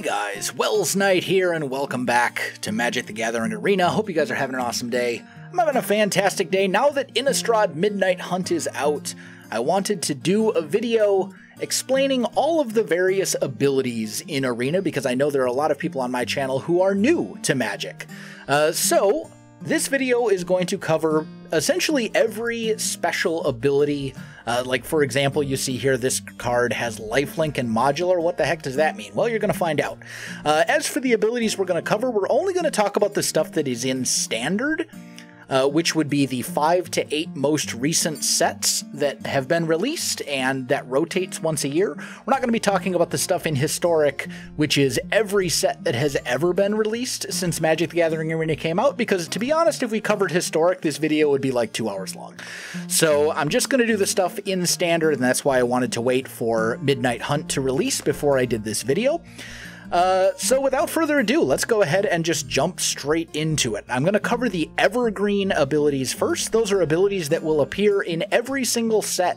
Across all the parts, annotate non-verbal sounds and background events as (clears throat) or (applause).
Hey guys, Welsknight here, and welcome back to Magic the Gathering Arena. Hope you guys are having an awesome day. I'm having a fantastic day. Now that Innistrad Midnight Hunt is out, I wanted to do a video explaining all of the various abilities in Arena because I know there are a lot of people on my channel who are new to Magic. Uh, so, this video is going to cover essentially every special ability. Uh, like, for example, you see here this card has lifelink and modular. What the heck does that mean? Well, you're going to find out. Uh, as for the abilities we're going to cover, we're only going to talk about the stuff that is in standard uh, which would be the five to eight most recent sets that have been released and that rotates once a year. We're not going to be talking about the stuff in Historic, which is every set that has ever been released since Magic the Gathering Arena came out, because to be honest, if we covered Historic, this video would be like two hours long. So I'm just going to do the stuff in Standard, and that's why I wanted to wait for Midnight Hunt to release before I did this video. Uh, so without further ado, let's go ahead and just jump straight into it. I'm going to cover the evergreen abilities first. Those are abilities that will appear in every single set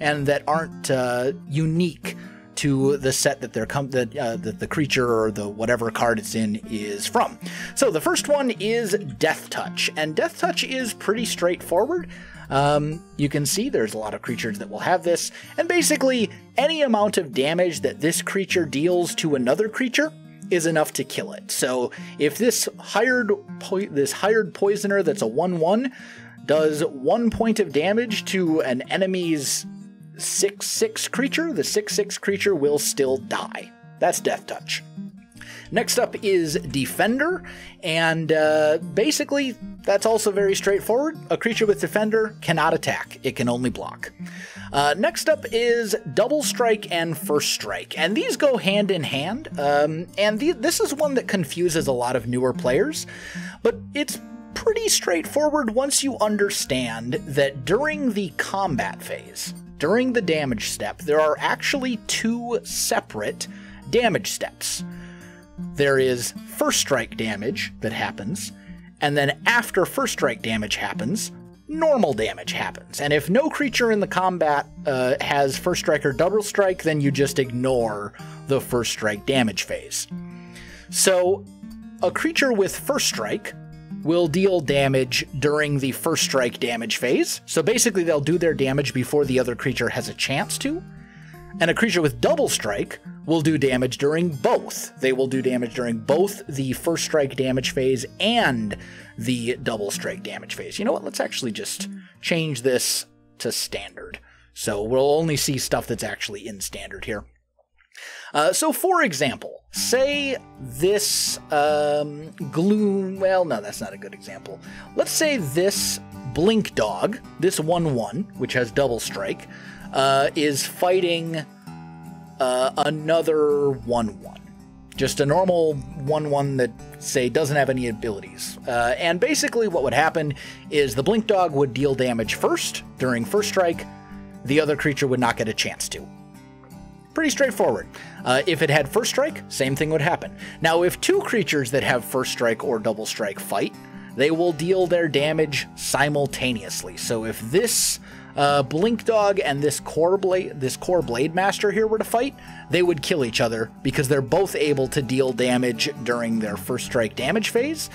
and that aren't uh, unique to the set that they're com- that, uh, that the creature or the whatever card it's in is from. So the first one is Death Touch, and Death Touch is pretty straightforward. Um, you can see there's a lot of creatures that will have this, and basically any amount of damage that this creature deals to another creature is enough to kill it. So if this hired this hired poisoner that's a 1-1 does 1 point of damage to an enemy's 6-6 creature, the 6-6 creature will still die. That's Death Touch. Next up is Defender, and uh, basically that's also very straightforward. A creature with Defender cannot attack, it can only block. Uh, next up is Double Strike and First Strike, and these go hand in hand. Um, and this is one that confuses a lot of newer players, but it's pretty straightforward once you understand that during the combat phase, during the damage step, there are actually two separate damage steps there is first strike damage that happens, and then after first strike damage happens, normal damage happens. And if no creature in the combat uh, has first strike or double strike, then you just ignore the first strike damage phase. So, a creature with first strike will deal damage during the first strike damage phase. So basically, they'll do their damage before the other creature has a chance to. And a creature with double strike will do damage during both. They will do damage during both the first strike damage phase and the double strike damage phase. You know what? Let's actually just change this to standard. So we'll only see stuff that's actually in standard here. Uh, so, for example, say this um, gloom. Well, no, that's not a good example. Let's say this blink dog, this 1 1, which has double strike, uh, is fighting uh, another 1 1. Just a normal 1 1 that, say, doesn't have any abilities. Uh, and basically, what would happen is the Blink Dog would deal damage first during first strike, the other creature would not get a chance to. Pretty straightforward. Uh, if it had first strike, same thing would happen. Now, if two creatures that have first strike or double strike fight, they will deal their damage simultaneously. So if this uh, Blink Dog and this core blade, this Kor Blademaster here were to fight, they would kill each other because they're both able to deal damage during their first strike damage phase,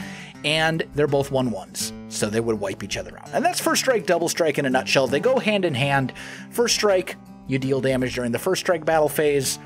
and they're both one ones, so they would wipe each other out. And that's first strike, double strike in a nutshell. They go hand in hand. First strike, you deal damage during the first strike battle phase.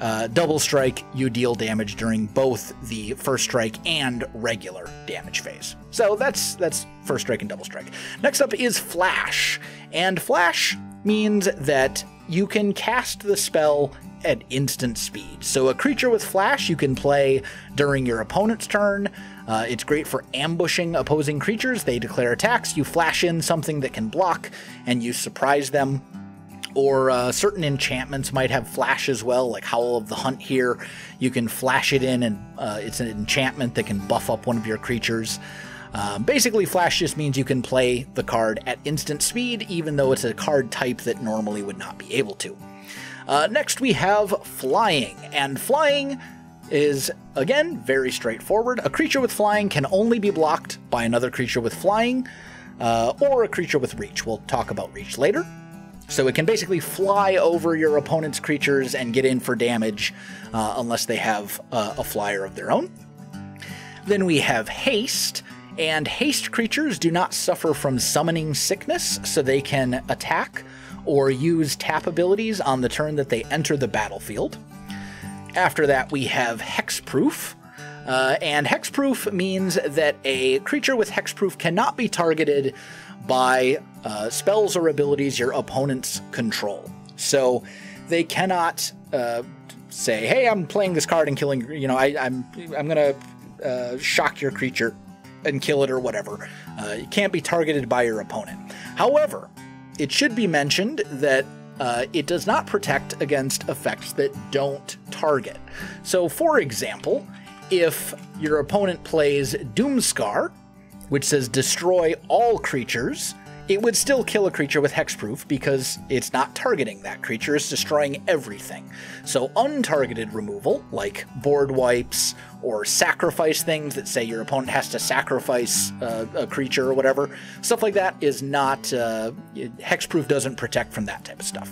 Uh, double strike, you deal damage during both the first strike and regular damage phase. So that's that's first strike and double strike. Next up is flash, and flash means that you can cast the spell at instant speed. So a creature with flash you can play during your opponent's turn. Uh, it's great for ambushing opposing creatures. They declare attacks, you flash in something that can block, and you surprise them or uh, certain enchantments might have flash as well, like Howl of the Hunt here. You can flash it in, and uh, it's an enchantment that can buff up one of your creatures. Um, basically, flash just means you can play the card at instant speed, even though it's a card type that normally would not be able to. Uh, next, we have flying, and flying is again very straightforward. A creature with flying can only be blocked by another creature with flying, uh, or a creature with reach. We'll talk about reach later. So it can basically fly over your opponent's creatures and get in for damage uh, unless they have uh, a flyer of their own. Then we have Haste, and haste creatures do not suffer from summoning sickness, so they can attack or use tap abilities on the turn that they enter the battlefield. After that, we have Hexproof. Uh, and Hexproof means that a creature with Hexproof cannot be targeted by uh, spells or abilities your opponents control. So they cannot uh, say, "Hey, I'm playing this card and killing." You know, I, am I'm, I'm gonna uh, shock your creature and kill it or whatever. Uh, it can't be targeted by your opponent. However, it should be mentioned that uh, it does not protect against effects that don't target. So, for example, if your opponent plays Doomskar, which says destroy all creatures, it would still kill a creature with hexproof because it's not targeting that creature, it's destroying everything. So, untargeted removal, like board wipes or sacrifice things that say your opponent has to sacrifice uh, a creature or whatever, stuff like that is not. Uh, hexproof doesn't protect from that type of stuff.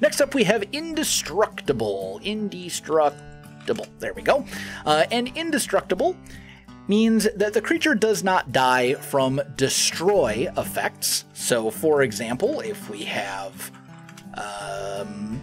Next up, we have Indestructible. Indestructible. There we go. Uh, and Indestructible means that the creature does not die from destroy effects. So, for example, if we have um,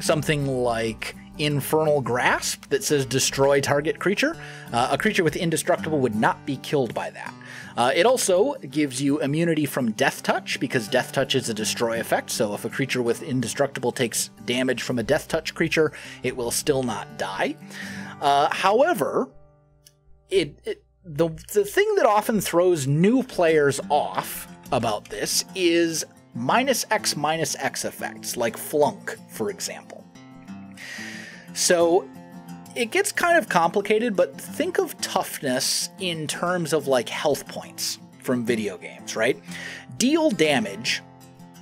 something like Infernal Grasp that says destroy target creature, uh, a creature with indestructible would not be killed by that. Uh, it also gives you immunity from Death Touch because Death Touch is a destroy effect. So if a creature with indestructible takes damage from a Death Touch creature, it will still not die. Uh, however, it, it the the thing that often throws new players off about this is minus X minus X effects, like flunk, for example. So it gets kind of complicated, but think of toughness in terms of like health points from video games, right? Deal damage,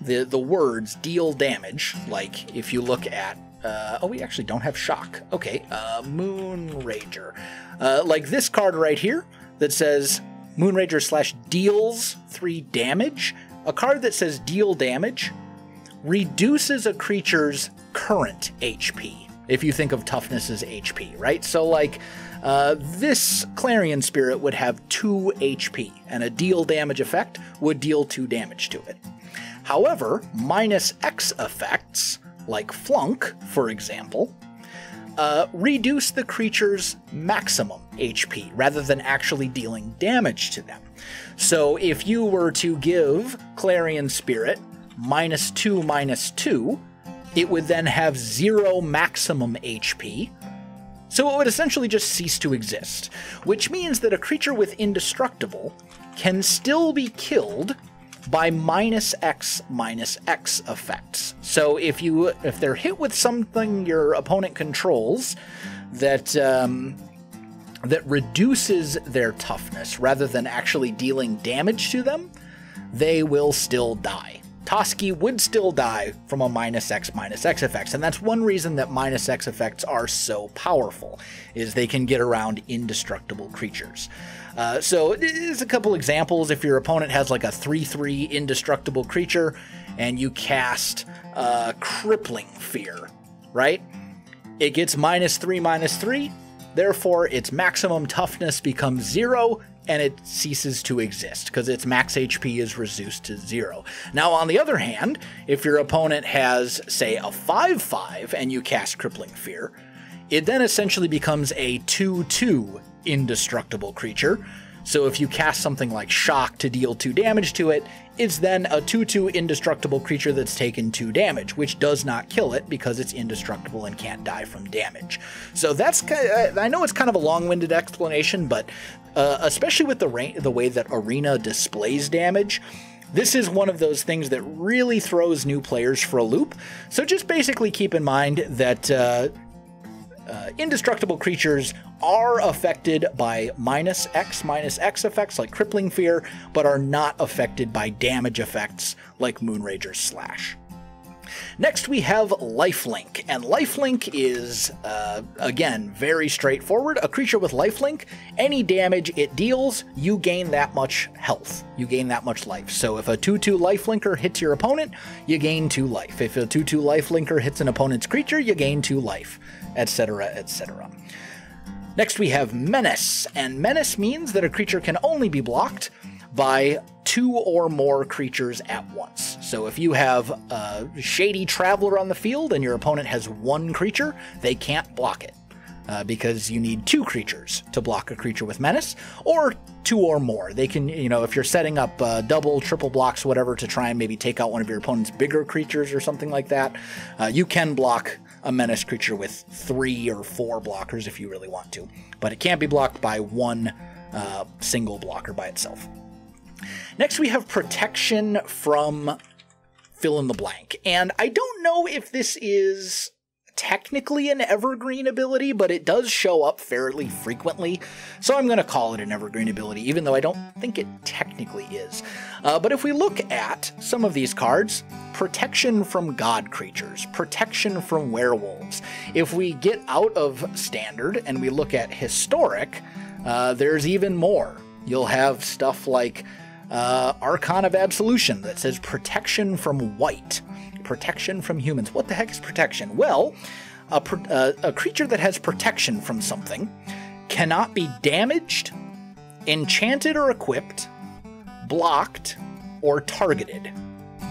the the words deal damage, like if you look at uh, oh, we actually don't have shock. Okay, uh, Moon Rager. Uh, like this card right here that says Moonrager slash deals three damage. A card that says deal damage reduces a creature's current HP. If you think of toughness as HP, right? So, like, uh, this Clarion Spirit would have 2 HP, and a deal damage effect would deal 2 damage to it. However, minus X effects, like Flunk, for example, uh, reduce the creature's maximum HP rather than actually dealing damage to them. So if you were to give Clarion Spirit minus 2 minus 2, it would then have zero maximum HP. So it would essentially just cease to exist, which means that a creature with indestructible can still be killed by minus x minus x effects. So if you if they're hit with something your opponent controls that um, that reduces their toughness rather than actually dealing damage to them, they will still die. Toski would still die from a minus X minus X effects, and that's one reason that minus X effects are so powerful, is they can get around indestructible creatures. Uh, so there's a couple examples. If your opponent has like a 3-3 indestructible creature, and you cast uh, Crippling Fear, right? It gets minus 3 minus 3, therefore its maximum toughness becomes 0, and it ceases to exist because its max HP is reduced to zero. Now, on the other hand, if your opponent has, say, a 5 5 and you cast Crippling Fear, it then essentially becomes a 2 2 indestructible creature. So if you cast something like Shock to deal 2 damage to it, it's then a 2 2 indestructible creature that's taken 2 damage, which does not kill it because it's indestructible and can't die from damage. So that's kind of, I know it's kind of a long winded explanation, but uh, especially with the, the way that Arena displays damage, this is one of those things that really throws new players for a loop. So just basically keep in mind that uh, uh, indestructible creatures are affected by minus X minus X effects like Crippling Fear, but are not affected by damage effects like Moonrager's Slash. Next, we have Lifelink, and Lifelink is, uh, again, very straightforward. A creature with Lifelink, any damage it deals, you gain that much health. You gain that much life. So if a 2 2 Lifelinker hits your opponent, you gain 2 life. If a 2 2 Lifelinker hits an opponent's creature, you gain 2 life, etc., etc. Next, we have Menace, and Menace means that a creature can only be blocked by two or more creatures at once. So if you have a Shady Traveler on the field and your opponent has one creature, they can't block it. Uh, because you need two creatures to block a creature with menace, or two or more. They can, you know, if you're setting up uh, double, triple blocks, whatever, to try and maybe take out one of your opponent's bigger creatures or something like that, uh, you can block a menace creature with three or four blockers if you really want to. But it can't be blocked by one uh, single blocker by itself. Next, we have protection from fill in the blank. And I don't know if this is technically an evergreen ability, but it does show up fairly frequently. So I'm going to call it an evergreen ability, even though I don't think it technically is. Uh, but if we look at some of these cards, protection from god creatures, protection from werewolves. If we get out of standard and we look at historic, uh, there's even more. You'll have stuff like uh, Archon of Absolution that says protection from white, protection from humans. What the heck is protection? Well, a, uh, a creature that has protection from something cannot be damaged, enchanted or equipped, blocked, or targeted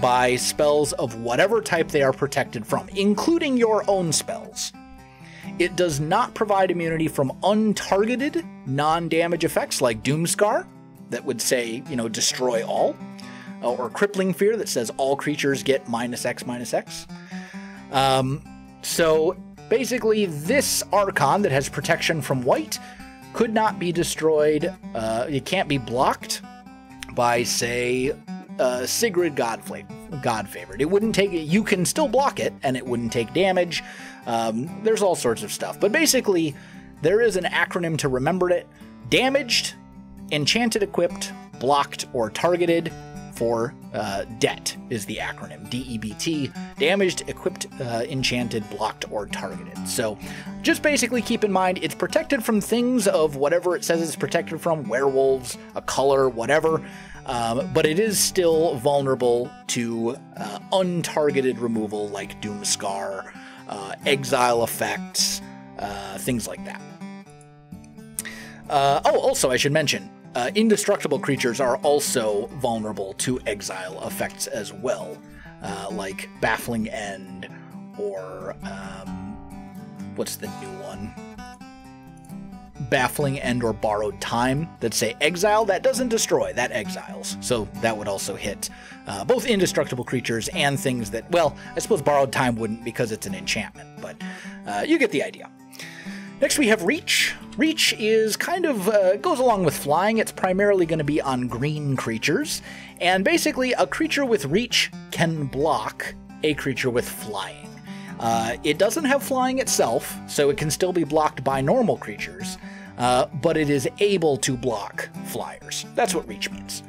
by spells of whatever type they are protected from, including your own spells. It does not provide immunity from untargeted, non damage effects like Doomskar, that would say, you know, destroy all, uh, or crippling fear that says all creatures get minus X minus X. Um, so basically, this Archon that has protection from white could not be destroyed. Uh, it can't be blocked by, say, uh, Sigrid Godfla- God favored. It wouldn't take. You can still block it, and it wouldn't take damage. Um, there's all sorts of stuff, but basically, there is an acronym to remember it. Damaged Enchanted Equipped, Blocked, or Targeted for uh, DET is the acronym DEBT damaged, equipped, uh, enchanted, blocked, or targeted. So just basically keep in mind it's protected from things of whatever it says it's protected from werewolves, a color, whatever. Um, but it is still vulnerable to uh, untargeted removal like Doomskar, uh, exile effects, uh, things like that. Uh, oh, also, I should mention uh, indestructible creatures are also vulnerable to exile effects as well, uh, like Baffling End or um, what's the new one? Baffling End or Borrowed Time that say exile. That doesn't destroy, that exiles. So that would also hit uh, both indestructible creatures and things that, well, I suppose Borrowed Time wouldn't because it's an enchantment, but uh, you get the idea. Next, we have Reach. Reach is kind of uh, goes along with flying. It's primarily going to be on green creatures, and basically, a creature with Reach can block a creature with flying. Uh, it doesn't have flying itself, so it can still be blocked by normal creatures, uh, but it is able to block flyers. That's what Reach means.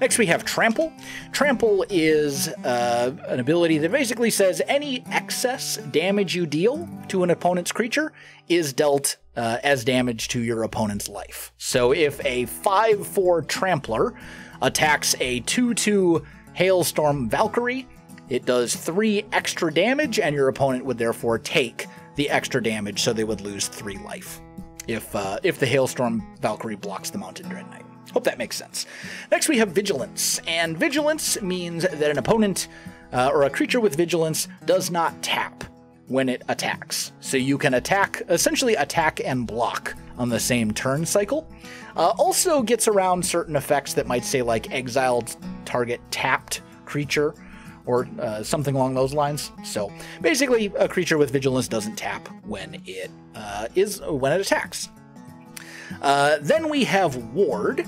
Next, we have Trample. Trample is uh, an ability that basically says any excess damage you deal to an opponent's creature is dealt uh, as damage to your opponent's life. So if a 5 4 Trampler attacks a 2 2 Hailstorm Valkyrie, it does 3 extra damage, and your opponent would therefore take the extra damage, so they would lose 3 life if, uh, if the Hailstorm Valkyrie blocks the Mounted Dreadknight. Hope that makes sense. Next, we have Vigilance, and Vigilance means that an opponent uh, or a creature with Vigilance does not tap when it attacks. So you can attack, essentially attack and block on the same turn cycle. Uh, also gets around certain effects that might say like exiled target tapped creature or uh, something along those lines. So basically, a creature with vigilance doesn't tap when it uh, is when it attacks. Uh, then we have Ward.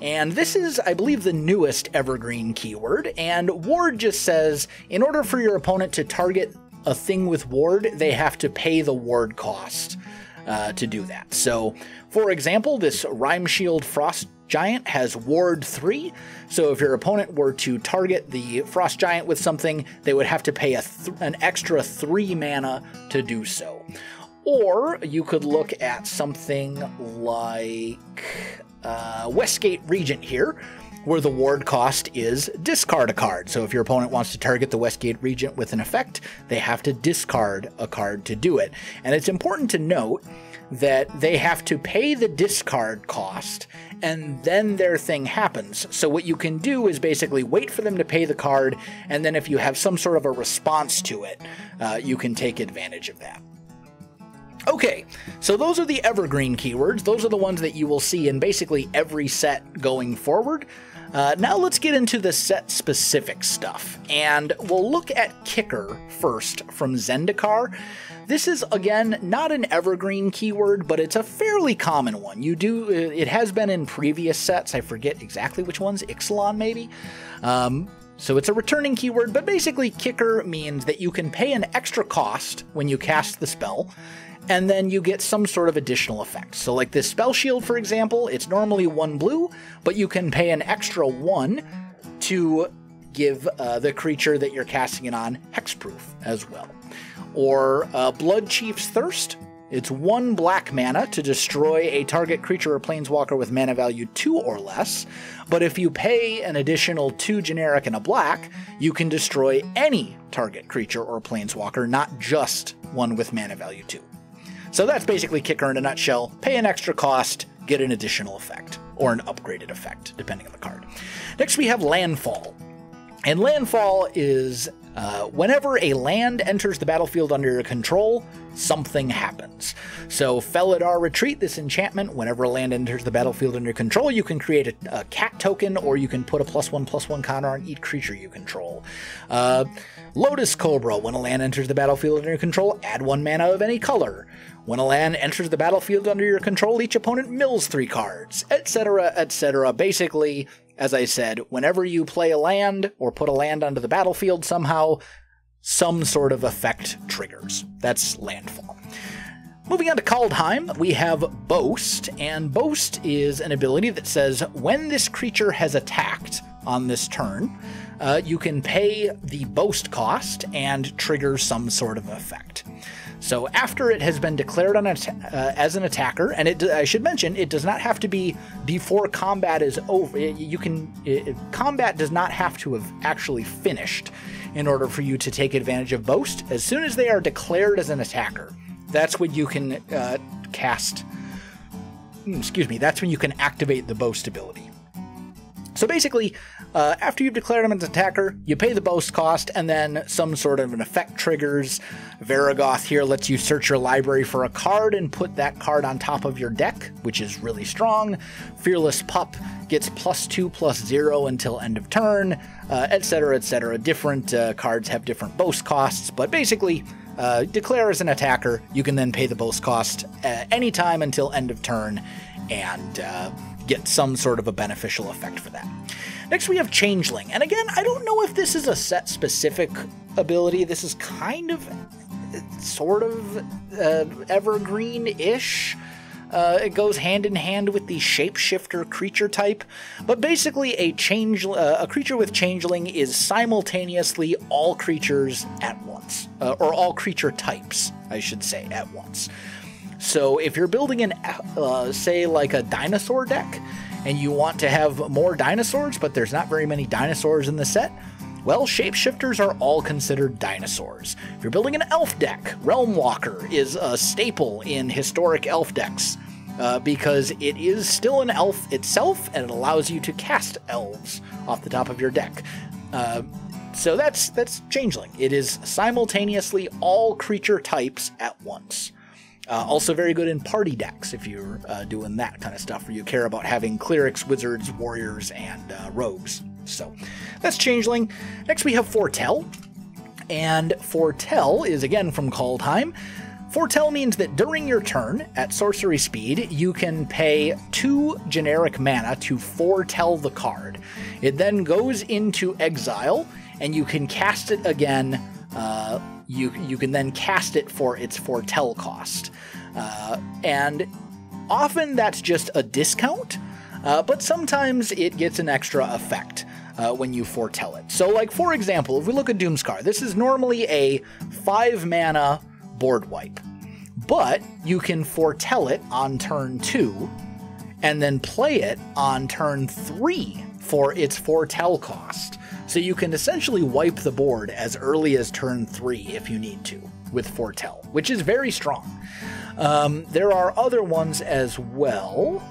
And this is, I believe, the newest evergreen keyword. And Ward just says in order for your opponent to target a thing with Ward, they have to pay the Ward cost. uh, to do that. So, for example, this Rimeshield Frost Giant has Ward 3, so if your opponent were to target the Frost Giant with something, they would have to pay th- an extra 3 mana to do so. Or you could look at something like uh, Westgate Regent here, where the ward cost is discard a card. So if your opponent wants to target the Westgate Regent with an effect, they have to discard a card to do it. And it's important to note that they have to pay the discard cost and then their thing happens. So what you can do is basically wait for them to pay the card, and then if you have some sort of a response to it, uh, you can take advantage of that. Okay, so those are the evergreen keywords. Those are the ones that you will see in basically every set going forward. Uh, now let's get into the set specific stuff, and we'll look at Kicker first from Zendikar. This is again not an evergreen keyword, but it's a fairly common one. You do it has been in previous sets. I forget exactly which ones, Ixalan maybe. Um, so it's a returning keyword, but basically kicker means that you can pay an extra cost when you cast the spell, and then you get some sort of additional effect. So, like this spell shield, for example, it's normally one blue, but you can pay an extra one to give uh, the creature that you're casting it on hexproof as well. Or uh, Bloodchief's Thirst. It's one black mana to destroy a target creature or planeswalker with mana value 2 or less, but if you pay an additional 2 generic and a black, you can destroy any target creature or planeswalker, not just one with mana value 2. So that's basically Kicker in a nutshell. Pay an extra cost, get an additional effect, or an upgraded effect, depending on the card. Next, we have Landfall. And Landfall is uh, whenever a land enters the battlefield under your control, something happens. So, Felidar Retreat, this enchantment, whenever a land enters the battlefield under your control, you can create a, a cat token or you can put a plus one plus one counter on each creature you control. Uh, Lotus Cobra, when a land enters the battlefield under your control, add one mana of any color. When a land enters the battlefield under your control, each opponent mills three cards, etc., etc. Basically, as I said, whenever you play a land or put a land onto the battlefield somehow, some sort of effect triggers. That's landfall. Moving on to Kaldheim, we have Boast, and Boast is an ability that says when this creature has attacked on this turn, uh, you can pay the Boast cost and trigger some sort of effect. So after it has been declared uh, as an attacker, and it, I should mention, it does not have to be before combat is over. You can it, combat does not have to have actually finished in order for you to take advantage of boast. As soon as they are declared as an attacker, that's when you can uh, cast. Hmm, excuse me. That's when you can activate the boast ability. So basically, uh, after you've declared him as an attacker, you pay the boast cost, and then some sort of an effect triggers. Varragoth here lets you search your library for a card and put that card on top of your deck, which is really strong. Fearless Pup gets plus two, plus zero until end of turn, etc., uh, etc. Et different uh, cards have different boast costs, but basically, uh, declare as an attacker, you can then pay the boast cost uh, anytime until end of turn, and uh, get some sort of a beneficial effect for that. Next, we have Changeling. And again, I don't know if this is a set specific ability. This is kind of, sort of uh, evergreen ish. Uh, it goes hand in hand with the shapeshifter creature type, but basically a change uh, a creature with changeling is simultaneously all creatures at once, uh, or all creature types, I should say, at once. So if you're building an, uh, say, like a dinosaur deck, and you want to have more dinosaurs, but there's not very many dinosaurs in the set, well, shapeshifters are all considered dinosaurs. If you're building an elf deck, Realmwalker is a staple in historic elf decks. Uh, because it is still an elf itself and it allows you to cast elves off the top of your deck. Uh, so that's that's changeling. It is simultaneously all creature types at once. Uh, also, very good in party decks if you're uh, doing that kind of stuff, where you care about having clerics, wizards, warriors, and uh, rogues. So that's Changeling. Next, we have Foretell. And Foretell is again from Kaldheim. Foretell means that during your turn at sorcery speed, you can pay two generic mana to foretell the card. It then goes into exile, and you can cast it again uh, you you can then cast it for its foretell cost. Uh, and often that's just a discount, uh, but sometimes it gets an extra effect. Uh, when you foretell it. So, like for example, if we look at Doomskar, this is normally a five mana board wipe, but you can foretell it on turn two, and then play it on turn three for its foretell cost. So you can essentially wipe the board as early as turn three if you need to with foretell, which is very strong. Um, there are other ones as well.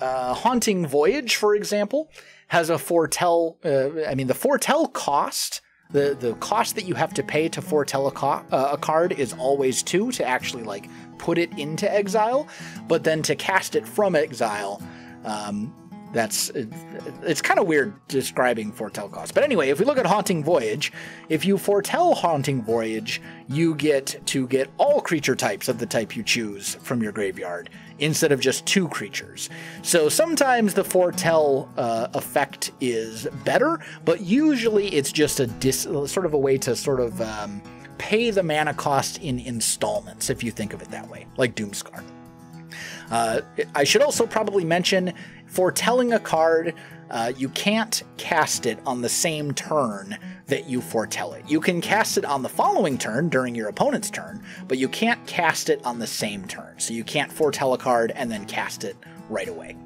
Uh, Haunting Voyage, for example, has a foretell. Uh, I mean, the foretell cost, the the cost that you have to pay to foretell a, uh, a card is always two to actually like put it into exile, but then to cast it from exile. Um, that's it's kind of weird describing foretell cost. But anyway, if we look at Haunting Voyage, if you foretell Haunting Voyage, you get to get all creature types of the type you choose from your graveyard instead of just two creatures. So sometimes the foretell uh, effect is better, but usually it's just a dis- sort of a way to sort of um, pay the mana cost in installments, if you think of it that way, like Doomskar. Uh, I should also probably mention foretelling a card, uh, you can't cast it on the same turn that you foretell it. You can cast it on the following turn during your opponent's turn, but you can't cast it on the same turn. So you can't foretell a card and then cast it right away.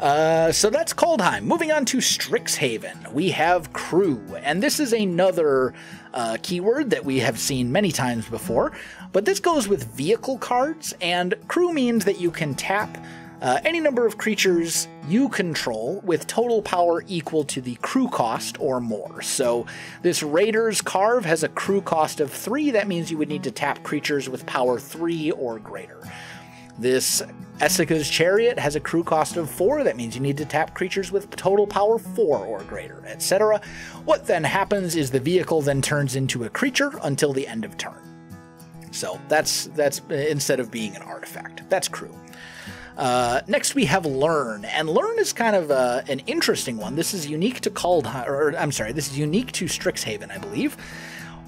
Uh, so that's Kaldheim. Moving on to Strixhaven, we have Crew, and this is another uh, keyword that we have seen many times before, but this goes with vehicle cards, and Crew means that you can tap uh, any number of creatures you control with total power equal to the crew cost or more. So this Raiders' Karve has a crew cost of 3. That means you would need to tap creatures with power 3 or greater. This Esika's Chariot has a crew cost of 4. That means you need to tap creatures with total power 4 or greater, etc. What then happens is the vehicle then turns into a creature until the end of turn. So that's that's instead of being an artifact. That's crew. Uh, next, we have Learn, and Learn is kind of uh, an interesting one. This is unique to Kaldheim, or I'm sorry, this is unique to Strixhaven, I believe.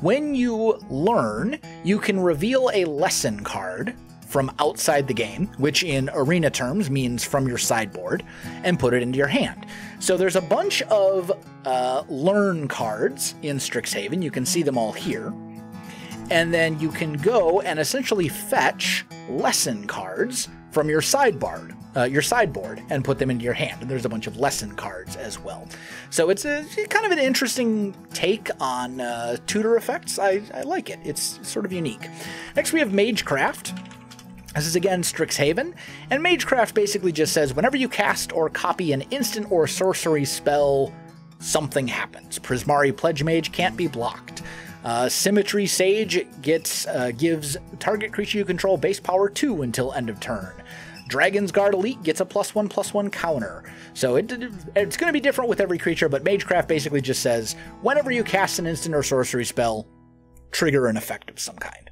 When you learn, you can reveal a lesson card from outside the game, which in arena terms means from your sideboard, and put it into your hand. So there's a bunch of uh, learn cards in Strixhaven. You can see them all here. And then you can go and essentially fetch lesson cards from your sideboard, uh, your sideboard, and put them into your hand. And there's a bunch of lesson cards as well. So it's a kind of an interesting take on uh, tutor effects. I, I like it. It's sort of unique. Next, we have Magecraft. This is again Strixhaven, and Magecraft basically just says whenever you cast or copy an instant or sorcery spell, something happens. Prismari Pledgemage can't be blocked. Uh, Symmetry Sage gets uh, gives target creature you control base power 2 until end of turn. Dragonsguard Elite gets a plus 1 plus 1 counter. So it, it's going to be different with every creature, but Magecraft basically just says whenever you cast an instant or sorcery spell, trigger an effect of some kind.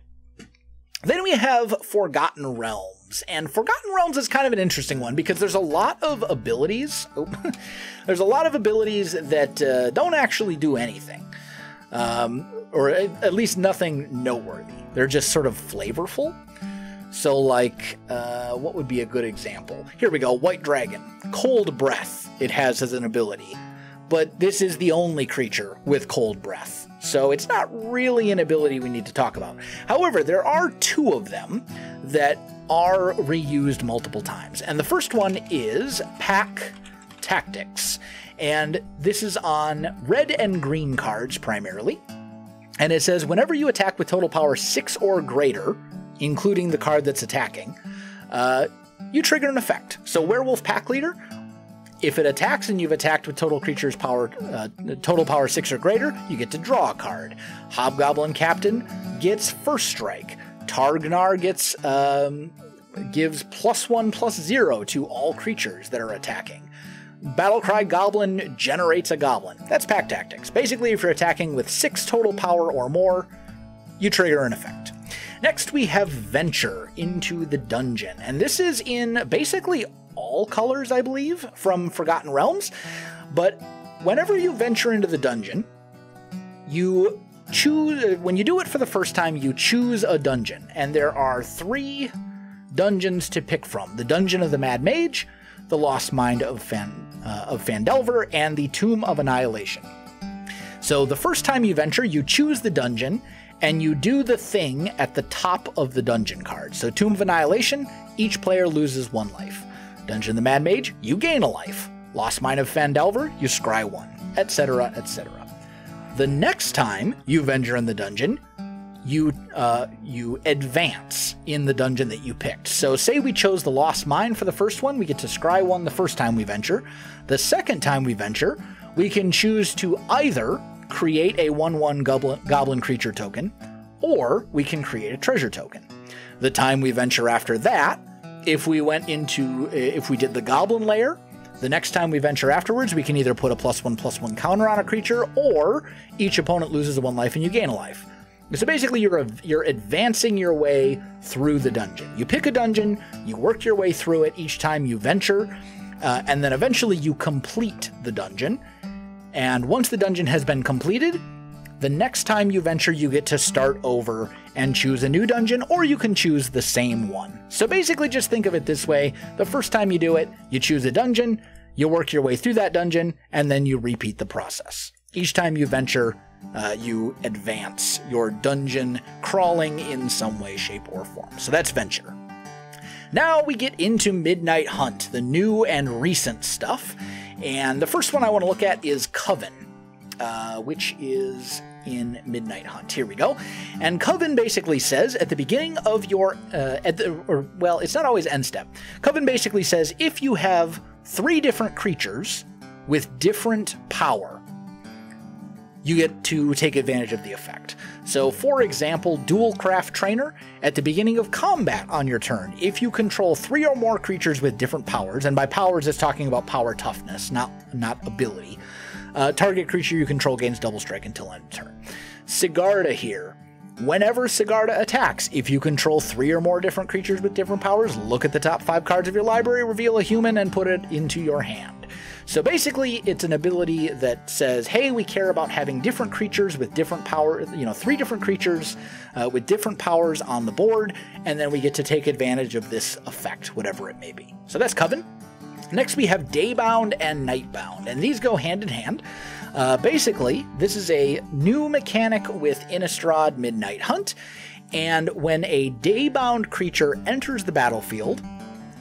Then we have Forgotten Realms. And Forgotten Realms is kind of an interesting one because there's a lot of abilities. (laughs) Oh, there's a lot of abilities that uh, don't actually do anything. Um, or at least nothing noteworthy. They're just sort of flavorful. So, like, uh, what would be a good example? Here we go White Dragon. Cold Breath, it has as an ability. But this is the only creature with Cold Breath. So, it's not really an ability we need to talk about. However, there are two of them that are reused multiple times. And the first one is Pack Tactics. And this is on red and green cards primarily. And it says whenever you attack with total power 6 or greater, including the card that's attacking, uh, you trigger an effect. So, Werewolf Pack Leader, if it attacks and you've attacked with total creature's power, uh, total power 6 or greater, you get to draw a card. Hobgoblin Captain gets First Strike. Targnar gets um, gives plus 1 plus 0 to all creatures that are attacking. Battlecry Goblin generates a goblin. That's pack tactics. Basically, if you're attacking with 6 total power or more, you trigger an effect. Next, we have Venture into the Dungeon, and this is in basically all colors, I believe, from Forgotten Realms. But whenever you venture into the dungeon, you choose, when you do it for the first time, you choose a dungeon, and there are three dungeons to pick from the Dungeon of the Mad Mage, the Lost Mine of, Fan, uh, of Phandelver, and the Tomb of Annihilation. So the first time you venture, you choose the dungeon and you do the thing at the top of the dungeon card. So Tomb of Annihilation, each player loses one life. Dungeon of the Mad Mage, you gain a life. Lost Mine of Phandelver, you scry one, etc., etc. The next time you venture in the dungeon, you uh, you advance in the dungeon that you picked. So, say we chose the Lost Mine for the first one, we get to scry one the first time we venture. The second time we venture, we can choose to either create a 1 1 goblin, goblin creature token, or we can create a treasure token. The time we venture after that, if we went into, eh, if we did the goblin lair, the next time we venture afterwards, we can either put a plus one plus one counter on a creature, or each opponent loses one life and you gain a life. So basically, you're you're advancing your way through the dungeon. You pick a dungeon, you work your way through it each time you venture, uh, and then eventually you complete the dungeon. And once the dungeon has been completed, the next time you venture, you get to start over and choose a new dungeon, or you can choose the same one. So basically, just think of it this way the first time you do it, you choose a dungeon, you work your way through that dungeon, and then you repeat the process. Each time you venture, uh, you advance your dungeon crawling in some way, shape, or form. So that's venture. Now we get into Midnight Hunt, the new and recent stuff. And the first one I want to look at is Coven, uh, which is in Midnight Hunt. Here we go. And Coven basically says at the beginning of your, uh, at the, or well, it's not always end step. Coven basically says if you have three different creatures with different power, you get to take advantage of the effect. So, for example, Duelcraft Trainer, at the beginning of combat on your turn, if you control three or more creatures with different powers, and by powers it's talking about power toughness, not, not ability, uh, target creature you control gains double strike until end of turn. Sigarda here. Whenever Sigarda attacks, if you control three or more different creatures with different powers, look at the top five cards of your library, reveal a human, and put it into your hand. So basically, it's an ability that says, hey, we care about having different creatures with different power, you know, three different creatures uh, with different powers on the board, and then we get to take advantage of this effect, whatever it may be. So that's Coven. Next, we have Daybound and Nightbound, and these go hand in hand. Uh, basically, this is a new mechanic with Innistrad Midnight Hunt, and when a Daybound creature enters the battlefield,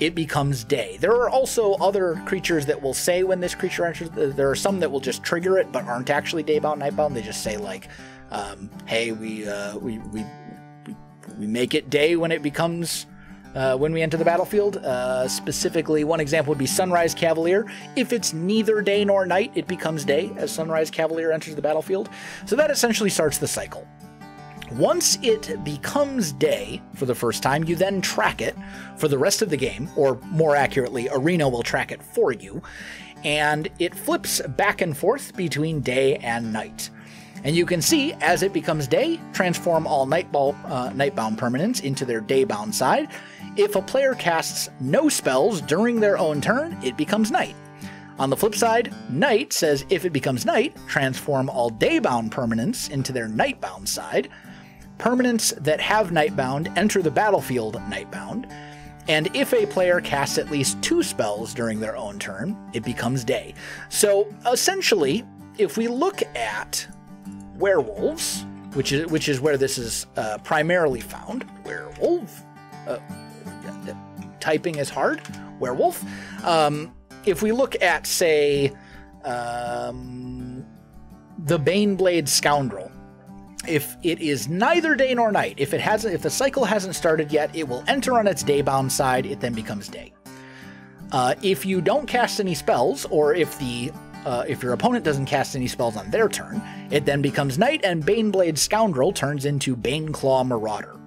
it becomes day. There are also other creatures that will say when this creature enters. There are some that will just trigger it, but aren't actually daybound, nightbound. They just say like, um, "Hey, we, uh, we we we make it day when it becomes." Uh, when we enter the battlefield. Uh, specifically, one example would be Sunrise Cavalier. If it's neither day nor night, it becomes day as Sunrise Cavalier enters the battlefield. So that essentially starts the cycle. Once it becomes day for the first time, you then track it for the rest of the game, or more accurately, Arena will track it for you, and it flips back and forth between day and night. And you can see as it becomes day, transform all nightball, uh, Nightbound permanents into their Daybound side. If a player casts no spells during their own turn, it becomes night. On the flip side, Night says if it becomes night, transform all Daybound permanents into their Nightbound side. Permanents that have Nightbound enter the battlefield Nightbound, and if a player casts at least two spells during their own turn, it becomes day. So essentially, if we look at werewolves, which is which is where this is uh, primarily found, werewolf. Uh, typing is hard. Werewolf. Um, if we look at, say, um, the Baneblade Scoundrel, if it is neither day nor night, if it hasn't, if the cycle hasn't started yet, it will enter on its daybound side. It then becomes day. Uh, if you don't cast any spells, or if the uh, if your opponent doesn't cast any spells on their turn, it then becomes night, and Baneblade Scoundrel turns into Baneclaw Marauder.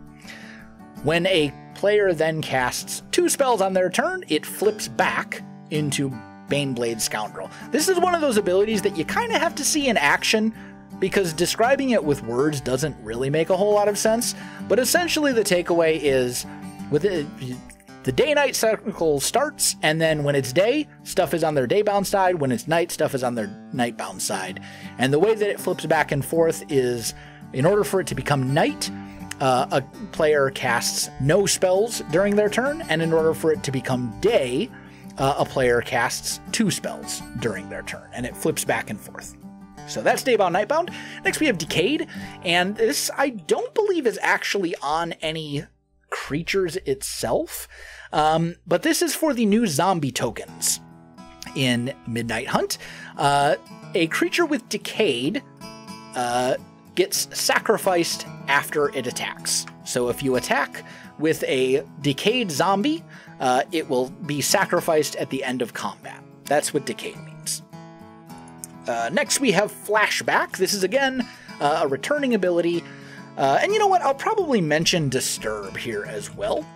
When a player then casts two spells on their turn, it flips back into Baneblade Scoundrel. This is one of those abilities that you kind of have to see in action because describing it with words doesn't really make a whole lot of sense. But essentially, the takeaway is with it, the day night cycle starts, and then when it's day, stuff is on their daybound side. When it's night, stuff is on their nightbound side. And the way that it flips back and forth is in order for it to become night, uh, a player casts no spells during their turn, and in order for it to become day, uh, a player casts two spells during their turn, and it flips back and forth. So that's Daybound Nightbound. Next we have Decayed, and this I don't believe is actually on any creatures itself, um, but this is for the new zombie tokens in Midnight Hunt. Uh, a creature with Decayed uh, gets sacrificed after it attacks. So if you attack with a decayed zombie, uh, it will be sacrificed at the end of combat. That's what decayed means. Uh, next, we have Flashback. This is again uh, a returning ability. Uh, and you know what? I'll probably mention Disturb here as well,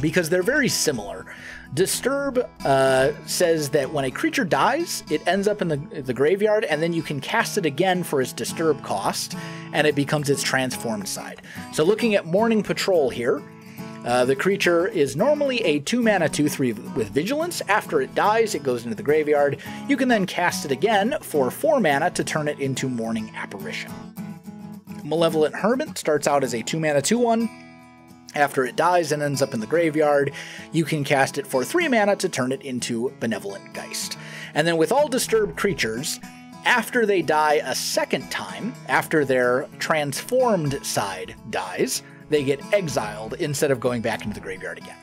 because they're very similar. Disturb uh, says that when a creature dies, it ends up in the, the graveyard, and then you can cast it again for its Disturb cost, and it becomes its transformed side. So, looking at Mourning Patrol here, uh, the creature is normally a 2 mana 2 3 with Vigilance. After it dies, it goes into the graveyard. You can then cast it again for 4 mana to turn it into Morning Apparition. Malevolent Hermit starts out as a 2 mana 2 1 after it dies and ends up in the graveyard, you can cast it for 3 mana to turn it into Benevolent Geist. And then with all disturbed creatures, after they die a second time, after their transformed side dies, they get exiled instead of going back into the graveyard again.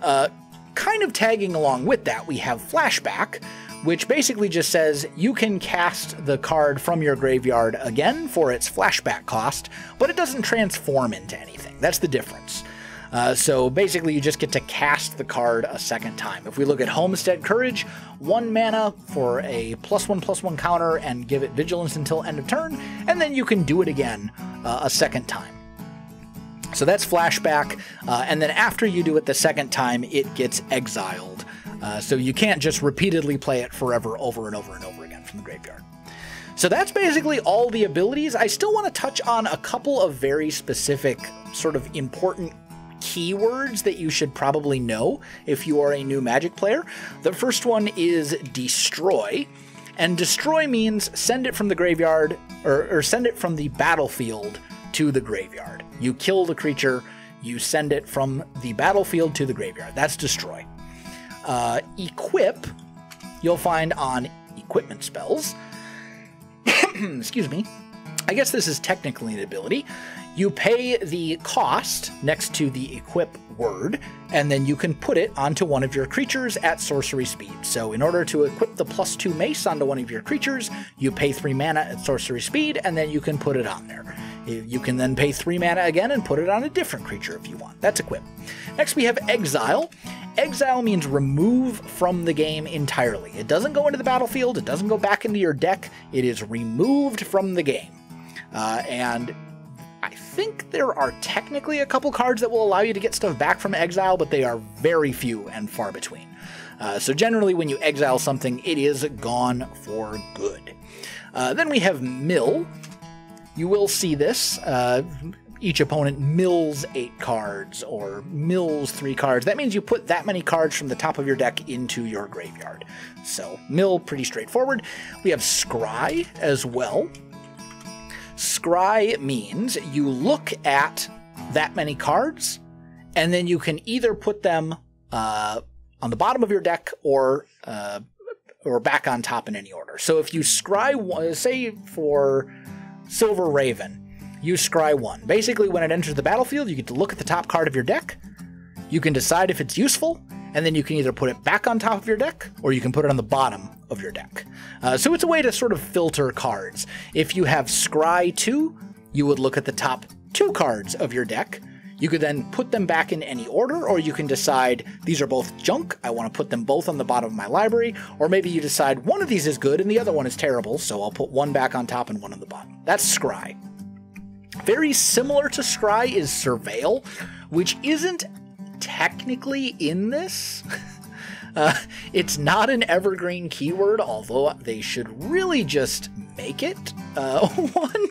Uh, kind of tagging along with that, we have Flashback, which basically just says you can cast the card from your graveyard again for its flashback cost, but it doesn't transform into anything. That's the difference. Uh, so basically, you just get to cast the card a second time. If we look at Homestead Courage, one mana for a plus one plus one counter and give it vigilance until end of turn, and then you can do it again uh, a second time. So that's flashback, uh, and then after you do it the second time, it gets exiled. Uh, so you can't just repeatedly play it forever, over and over and over again from the graveyard. So that's basically all the abilities. I still want to touch on a couple of very specific, sort of important keywords that you should probably know if you are a new Magic player. The first one is destroy. And destroy means send it from the graveyard or, or send it from the battlefield to the graveyard. You kill the creature, you send it from the battlefield to the graveyard. That's destroy. Uh, equip, you'll find on equipment spells. (clears throat) Excuse me. I guess this is technically an ability. You pay the cost next to the equip word, and then you can put it onto one of your creatures at sorcery speed. So, in order to equip the plus two mace onto one of your creatures, you pay three mana at sorcery speed, and then you can put it on there. You can then pay three mana again and put it on a different creature if you want. That's equip. Next, we have exile. Exile means remove from the game entirely. It doesn't go into the battlefield, it doesn't go back into your deck, it is removed from the game. Uh, and think there are technically a couple cards that will allow you to get stuff back from exile, but they are very few and far between. Uh, so generally, when you exile something, it is gone for good. Uh, then we have Mill, you will see this. Uh, each opponent mills eight cards or mills three cards. That means you put that many cards from the top of your deck into your graveyard. So, mill, pretty straightforward. We have scry as well. Scry means you look at that many cards, and then you can either put them uh, on the bottom of your deck or uh, or back on top in any order. So if you scry, say for Silver Raven. You scry one. Basically, when it enters the battlefield, you get to look at the top card of your deck. You can decide if it's useful, and then you can either put it back on top of your deck or you can put it on the bottom of your deck. Uh, so it's a way to sort of filter cards. If you have Scry 2, you would look at the top two cards of your deck you could then put them back in any order, or you can decide these are both junk, I want to put them both on the bottom of my library, or maybe you decide one of these is good and the other one is terrible, so I'll put one back on top and one on the bottom. That's Scry. Very similar to Scry is Surveil, which isn't technically in this. (laughs) Uh, it's not an evergreen keyword, although they should really just make it uh, (laughs) one.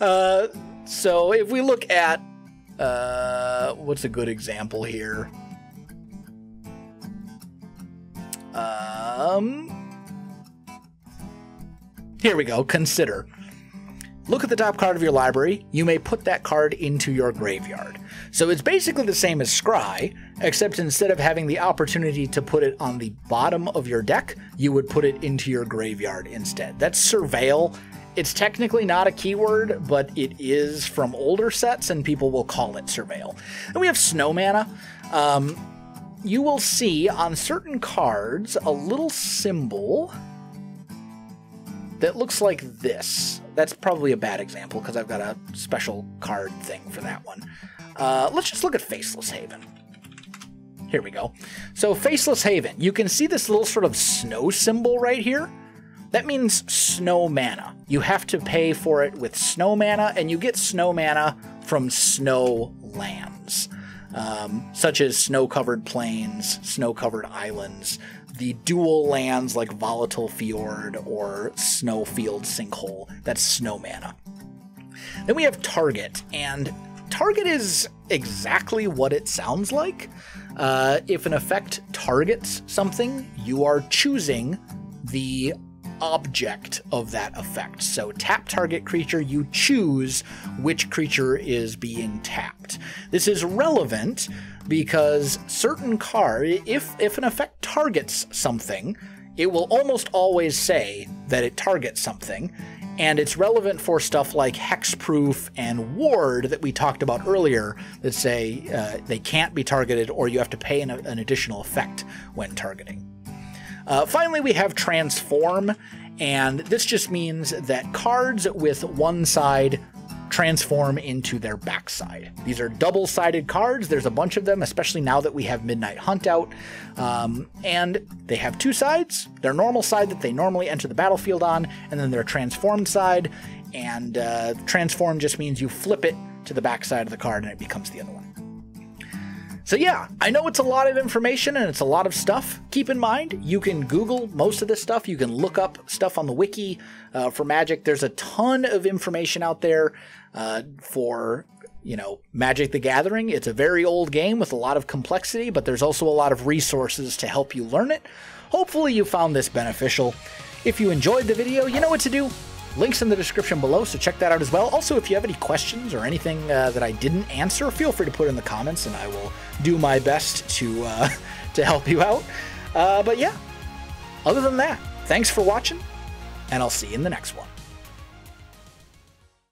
Uh, so if we look at uh, what's a good example here? Um, here we go. Consider. look at the top card of your library, you may put that card into your graveyard. So it's basically the same as Scry, except instead of having the opportunity to put it on the bottom of your deck, you would put it into your graveyard instead. That's Surveil. It's technically not a keyword, but it is from older sets, and people will call it Surveil. Then we have Snow Mana. Um, you will see on certain cards a little symbol that looks like this. That's probably a bad example because I've got a special card thing for that one. Uh, let's just look at Faceless Haven. Here we go. So, Faceless Haven, you can see this little sort of snow symbol right here. That means snow mana. You have to pay for it with snow mana, and you get snow mana from snow lands, um, such as snow covered plains, snow covered islands, the dual lands like Volatile Fjord or Snowfield Sinkhole. That's snow mana. Then we have Target, and Target is exactly what it sounds like. Uh, if an effect targets something, you are choosing the object of that effect. So, tap target creature, you choose which creature is being tapped. This is relevant because certain card, if if an effect targets something, it will almost always say that it targets something. And it's relevant for stuff like hexproof and ward that we talked about earlier that say uh, they can't be targeted or you have to pay an, an additional effect when targeting. Uh, finally, we have transform, and this just means that cards with one side transform into their backside. These are double sided cards. There's a bunch of them, especially now that we have Midnight Hunt out. Um, and they have two sides their normal side that they normally enter the battlefield on, and then their transformed side. And uh, transform just means you flip it to the backside of the card and it becomes the other one. So, yeah, I know it's a lot of information and it's a lot of stuff. Keep in mind, you can Google most of this stuff. You can look up stuff on the wiki uh, for Magic. There's a ton of information out there uh, for you know Magic the Gathering. It's a very old game with a lot of complexity, but there's also a lot of resources to help you learn it. Hopefully, you found this beneficial. If you enjoyed the video, you know what to do. Links in the description below, so check that out as well. Also, if you have any questions or anything uh, that I didn't answer, feel free to put in the comments, and I will do my best to uh, (laughs) to help you out. Uh, but yeah, other than that, thanks for watching, and I'll see you in the next one.